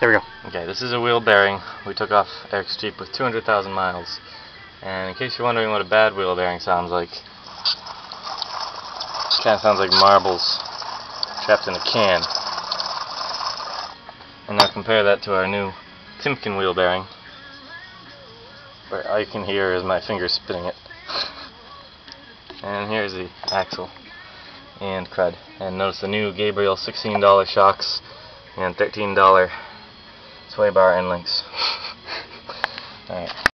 There we go. Okay, this is a wheel bearing we took off Eric's Jeep with 200,000 miles. And in case you're wondering what a bad wheel bearing sounds like, it kind of sounds like marbles trapped in a can. And now compare that to our new Timken wheel bearing, where all you can hear is my fingers spinning it. and here's the axle and crud. And notice the new Gabriel $16 shocks and $13 sway bar end links. Alright.